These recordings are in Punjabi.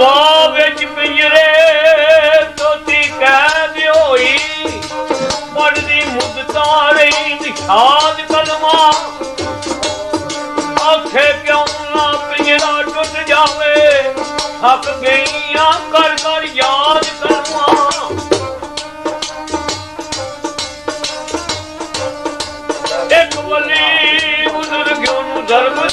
ਵਾ ਵਿੱਚ ਪਿੰਜਰੇ ਤੋਤੀ ਕੈਦ ਹੋਈ ਪੜਦੀ ਮੁਦਤਾਂ ਰਹੀ ਦਿਖਾਦ ਕਲਮਾ। ਆਖੇ ਕਿਉਂ ਨਾ ਪਿੰਜਰਾ ਟੁੱਟ ਜਾਵੇ। ਹੱਕ ਗਈਆਂ ਕਰ ਕਰ ਯਾਦ ਕਰਮਾ ਇੱਕ ਬਲੀ ਬਜ਼ੁਰਗ ਨੂੰ ਧਰਮ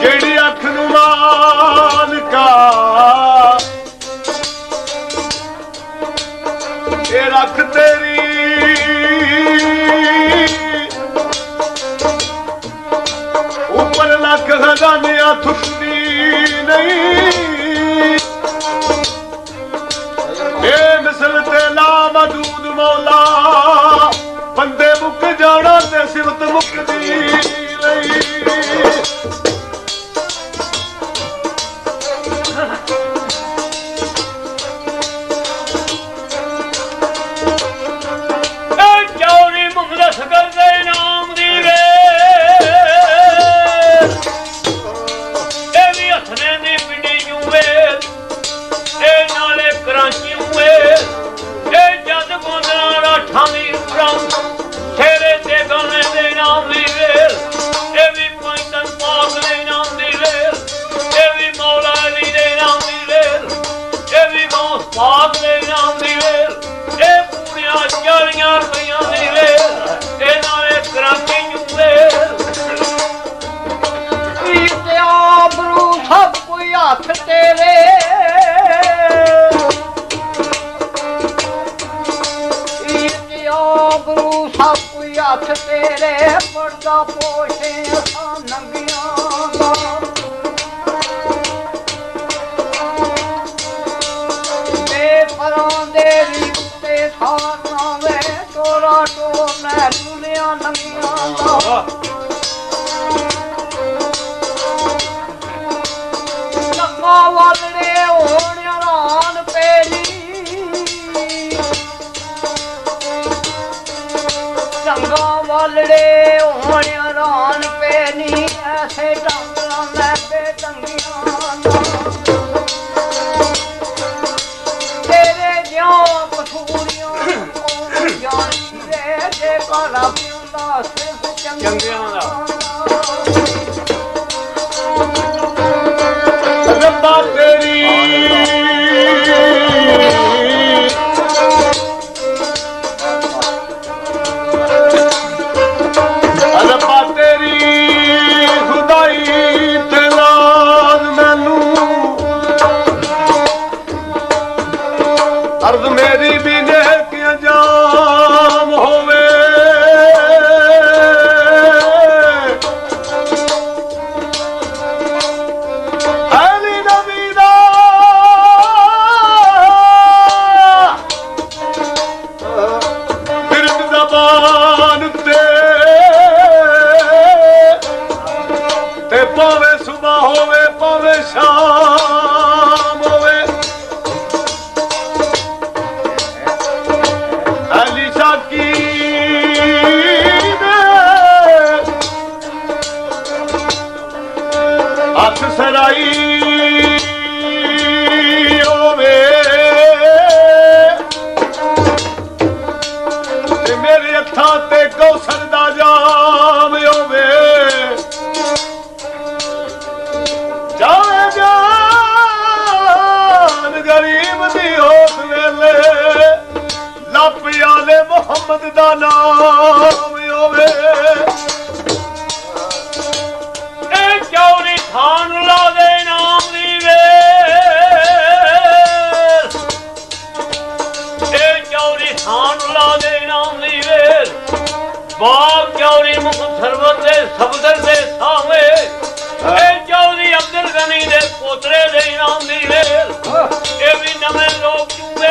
ਜਿਹੜੀ ਅੱਖ ਨੂੰ ਮਾਲਕਾ ਇਹ ਰੱਖ ਤੇਰੀ। ਉੱਪਰ ਲੱਖ ਹਜ਼ਾਨਿਆ ਥੁੱਕਦੀ ਨਹੀਂ। ਇਹ ਮਿਸਲ ਤੇ ਲਾ ਮਦੂਦ ਮੌਲਾ। ਬੰਦੇ ਮੁੱਕ ਜਾਣਾ ਤੇ ਸਿਫਤ ਮੁੱਕਦੀ ਲਈ ਦਾ ਪੋਟੇ ਆ ਨੰਗਿਆਂ ਦਾ। ਤੇ ਪਰਾਂ ਦੇ ਵੀ ਉੱਤੇ ਥਾਰ ਨਾ ਵੇ ਟੋਲਾ ਟੋ ਮੈਂ ਦੁਨੀਆ ਨੰਗਿਆਂ ਦਾ। ਨੰਗਾ ਵਾਲੜੇ ਹੋਣ ਰਾਨ ਪੇਲੀ। ਚੰਗਾ ਵਾਲੜੇ ਜਾਣੀ ਰੇ ਜੇ ਕਾਲਾ ਪਿਉਂਦਾ ਸਿਰਫ ਚੰਗਿਆਂ ਦਾ ਮੁਖ ਸਰਵਤ ਦੇ ਸਬਦਰ ਦੇ ਸਾਹਮਣੇ। ਇਹ ਚੌਧਰੀ ਅਬਦੁਲ ਗਨੀ ਦੇ ਪੋਤਰੇ ਦੇ ਇਨਾਮ ਦੀ ਵੇਲ। ਇਹ ਵੀ ਨਵੇਂ ਲੋਕ ਚੂਵੇ